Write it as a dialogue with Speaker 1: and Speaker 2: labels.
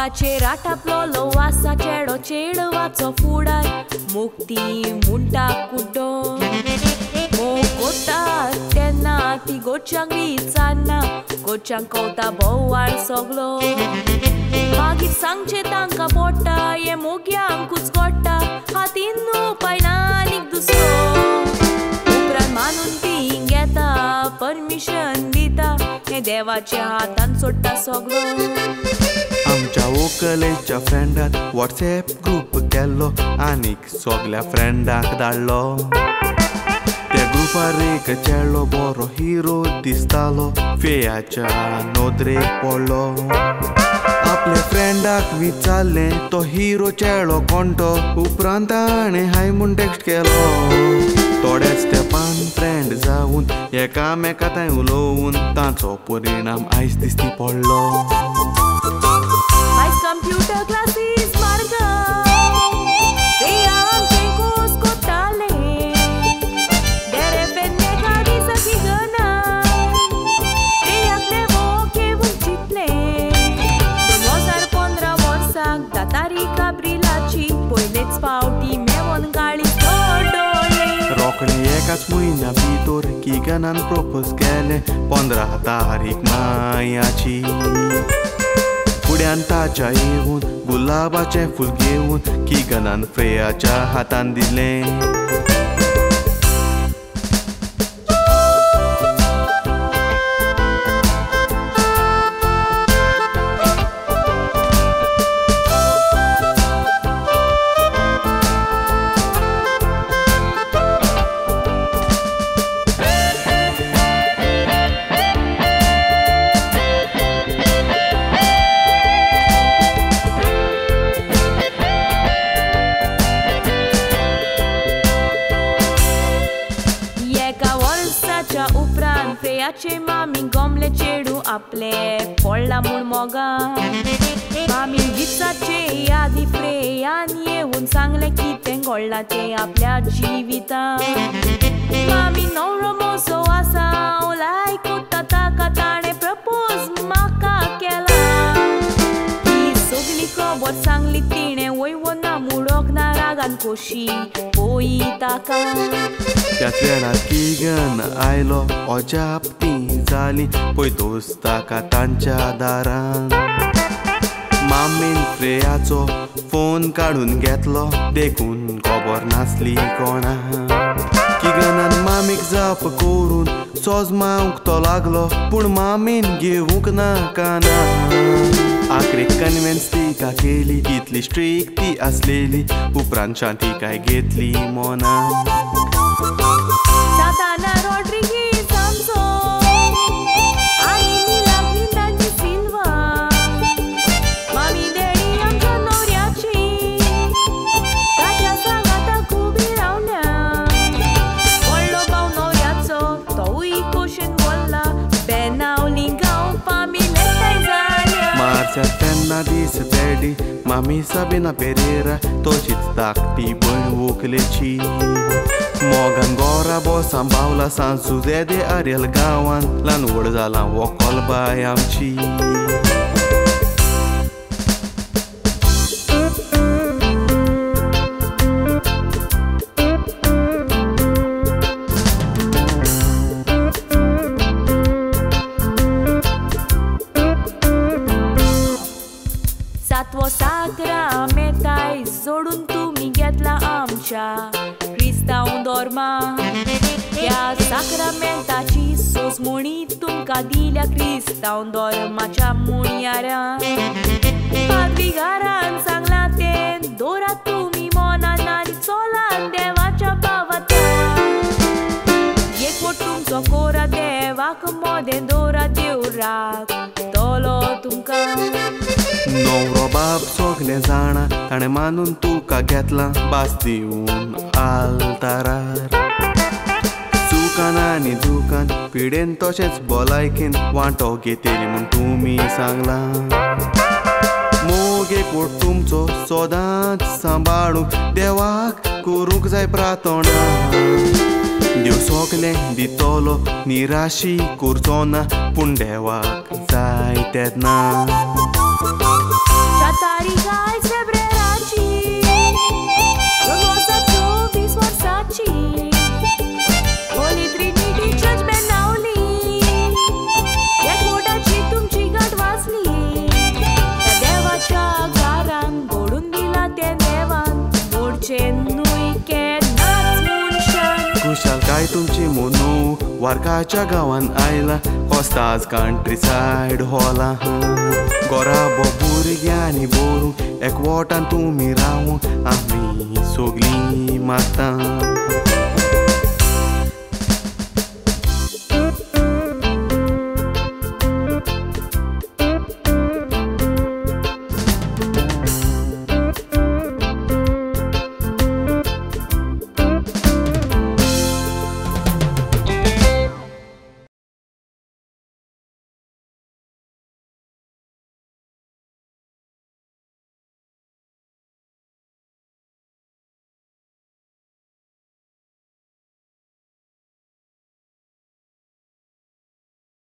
Speaker 1: भावाचेर आटापलो वासा चेडो चेडवाचो फुडार. मुक्ती मुंटा कुड्डो मोग कोता तेन्ना ती गोच्यांक विचारना गोच्यांक कवता बोवाळ सगलो मागीर सांगचे तांकां पोट्टा हे मोग्यांकूच कोट्टा हातीन उपाय ना आनीक दुसरो उपरांत मानून ती घेता परमिशन दिता. हे देवाच्या हातान सोडटा सगलो
Speaker 2: आमच्या वोकलेच्या फ्रेंडान वॉट्सॅप ग्रुप केल्लो आनीक सगल्या फ्रेंडाक धाडलो त्या ग्रुपार एक चेडलो बरो हिरो दिसतालो. फेयाच्या नोदरेक पडलो आपल्या फ्रेंडाक विचारलें तो हिरो चेडो कोणतो? उपरांत ताणें हाय म्हूण टॅक्स्ट केलो. थोड्याच तेंपान फ्रेंड जावन थंय उलोवून तांचो परिणाम आयज दिसती पडलो. एकाच म्हयन्या भितर किगनान प्रपोज केले पंदरा तारीख मायाची. फुड्यान ताच्या येवन गुलाबाचें फूल घेवन किगनान फ्रेयाच्या हातान दिलें.
Speaker 1: aple Pola mulmoga. Familița aceea di frean E un sangle chite în gola te aplea civita Mami nou romoso asa o lai cu tata catane propus maca chela. Isugli cobor sangli tine oi o namurok coșii coși poita
Speaker 2: ca Piatrena kigan ailo o ceaptin जाली पळय दोस्ताका तांच्या दारान मामीन फ्रेयाचो phone काडून घेतलो देखून खबर नासली कोणा किगनान मामीक जाप करून सोज मावंक तो लागलो पूण मामीन घेवूंक ना काना आखरेक कन्वेन्स तिका केली कितली स्ट्रीक ती आसलेली उपरांत शांती काय घेतली Mona Sertena disse perdi, mami Sabina Pereira, toci tacti bani ucleci. Mogan gora bo sambaula san suze de ariel gawan,
Speaker 1: lan urza lan wokol bayamci. forma que a sacramenta sus munitum cadilea crista un dorma cea muniara Padrigara însanglate, dora tu mimona narizola deva cea pavata E portum socora de că mode dora deura tolo tumca
Speaker 2: Nouă roba ne zana, tane manun tu ca ghetla bastiun आलतारार चुकान आनी दुकान पिडेन तशेंच भलायकेन वांटो घेतेली म्हूण तुमी सांगलां मोग एक vote तुमचो सदांच सांबाळूंक देवाक करूंक जाय प्रार्थना देव सगलें दितलो निराशी करचो ना पूण देवाक जाय तेन्ना खुशाल काय तुमची मोनू वारकाच्या गांवान आयला कोस्ताज कंट्री सायड हॉला. गोरा बो भुरग्यांनी बोरू एकवटान तुमी रावूं आमी सोगलीं मारता